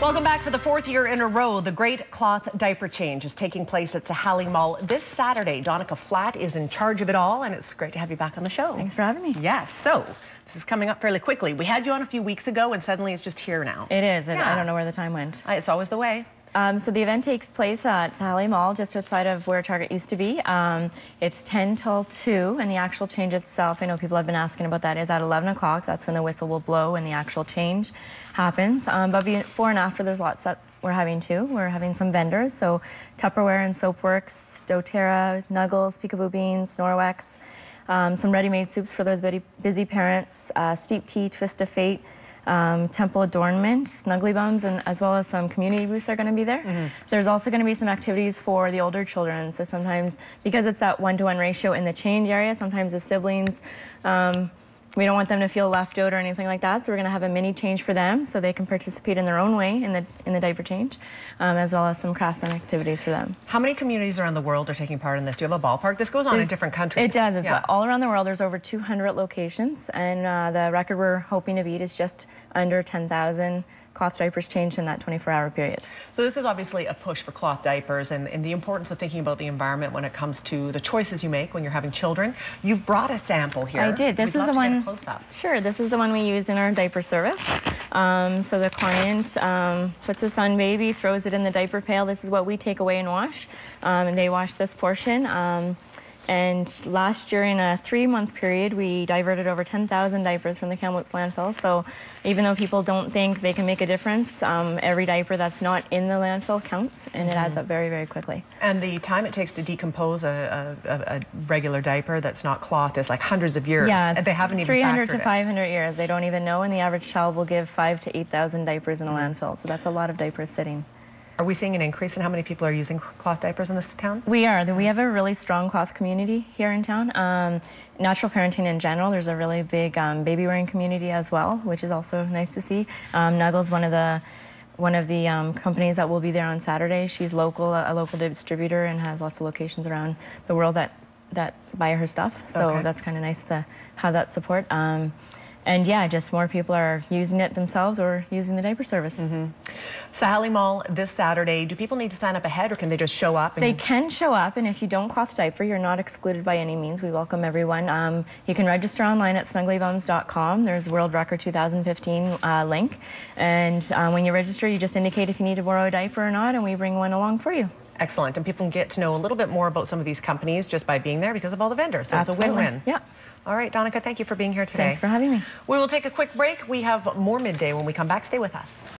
Welcome back for the fourth year in a row. The Great Cloth Diaper Change is taking place at Sahali Mall this Saturday. Donica Flat is in charge of it all, and it's great to have you back on the show. Thanks for having me. Yes, so this is coming up fairly quickly. We had you on a few weeks ago, and suddenly it's just here now. It is. Yeah. I don't know where the time went. Uh, It's always the way. Um, so the event takes place at Sahali Mall, just outside of where Target used to be. Um, it's 10 till 2, and the actual change itself, I know people have been asking about that, is at 11 o'clock. That's when the whistle will blow and the actual change happens. Um, but before and after, there's lots that we're having too. We're having some vendors, so Tupperware and Soapworks, doTERRA, Nuggles, Peekaboo Beans, Norwex, um, some ready-made soups for those busy, busy parents, uh, Steep Tea, Twist of Fate, um, Temple Adornment, Snuggly Bums, and as well as some community booths are going to be there. There's also going to be some activities for the older children. So sometimes, because it's that one-to-one ratio in the change area, sometimes the siblings, um, we don't want them to feel left out or anything like that. So we're going to have a mini change for them, so they can participate in their own way in the in the diaper change, um, as well as some crafts and activities for them. How many communities around the world are taking part in this? Do you have a ballpark? This goes on in different countries. It does. It's Yeah. all around the world. There's over 200 locations, and uh, the record we're hoping to beat is just under 10,000 cloth diapers changed in that 24-hour period. So this is obviously a push for cloth diapers and, and the importance of thinking about the environment when it comes to the choices you make when you're having children. You've brought a sample here. I did. This We'd is the to get a one. close up. Sure. This is the one we use in our diaper service. Um, so the client um, puts this on baby, throws it in the diaper pail. This is what we take away and wash, um, and they wash this portion. And last year, in a three-month period, we diverted over 10,000 diapers from the Kamloops landfill. So even though people don't think they can make a difference, um, every diaper that's not in the landfill counts, and it adds up very, very quickly. And the time it takes to decompose a, a, a- regular diaper that's not cloth is like hundreds of years. Yeah, and they haven't even 300 factored to it. 500 years. They don't even know, and the average child will give five to 8,000 diapers in Mm-hmm. a landfill. So that's a lot of diapers sitting. Are we seeing an increase in how many people are using cloth diapers in this town? We are. We have a really strong cloth community here in town. Um, natural parenting in general, there's a really big um, baby wearing community as well, which is also nice to see. Um, Nuggles, one of the one of the um, companies that will be there on Saturday. She's local, a local distributor, and has lots of locations around the world that that buy her stuff. So Okay. that's kind of nice to have that support. Um, and yeah, just more people are using it themselves or using the diaper service. Sahali Mall this Saturday. Do people need to sign up ahead or can they just show up? And They can show up, and if you don't cloth diaper, you're not excluded by any means. We welcome everyone. Um, you can register online at snugglybums.com. There's World Record 2015 uh, link, and uh, when you register, you just indicate if you need to borrow a diaper or not, and we bring one along for you. Excellent. And people can get to know a little bit more about some of these companies just by being there because of all the vendors. So it's a win-win. Yeah. All right, Donica, thank you for being here today. Thanks for having me. We will take a quick break. We have more midday when we come back. Stay with us.